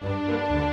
Música